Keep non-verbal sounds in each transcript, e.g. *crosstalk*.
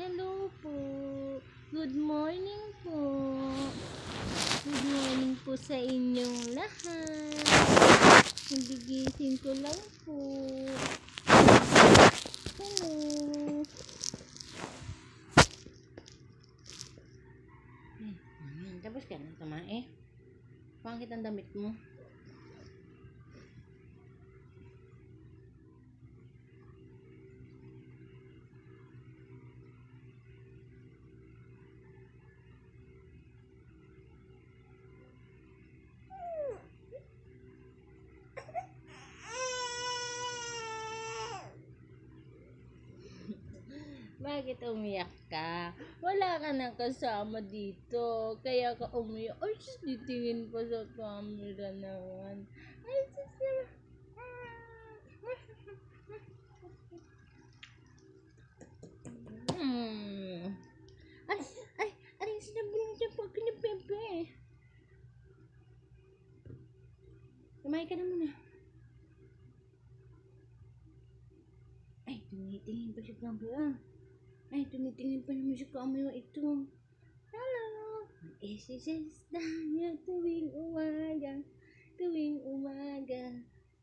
Hello po. Good morning po. Good morning po sa inyong lahat. Nagigising ko lang po. Hello. Eh, ayan. Tapos ka na tumae. Pangit ang damit mo. Bakit umiyak ka? Wala ka nang kasama dito. Kaya ka umiyak. Ay, sus, titingin pa sa camera naman. Ay, sus, Hmm. Ay, ay, ay, sinabi niya pag kinapepe. Kumain ka na muna. Ay, tumitingin pa sa camera. Ay, tumitingin pa naman sa camera ito. Hello! SSS tayo tuwing umaga. Tuwing umaga.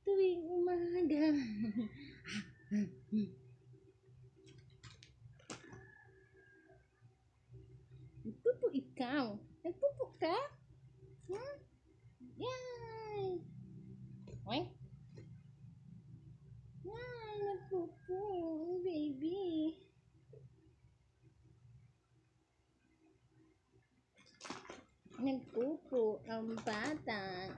Tuwing umaga. *laughs* Nagpupo ikaw. Nagpupo ka? Hmm? Yay! Oy! nagpupo ang bata.